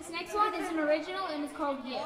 This next one is an original and it's called You.